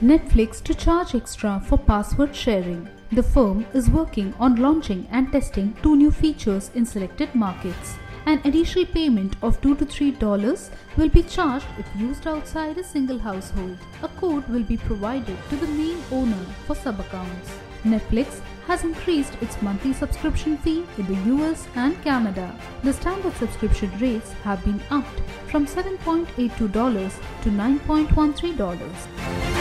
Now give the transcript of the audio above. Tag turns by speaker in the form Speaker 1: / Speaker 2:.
Speaker 1: Netflix to charge extra for password sharing. The firm is working on launching and testing two new features in selected markets. An additional payment of $2 to 3 dollars will be charged if used outside a single household. A code will be provided to the main owner for sub-accounts. Netflix has increased its monthly subscription fee in the US and Canada. The standard subscription rates have been upped from $7.82 to $9.13.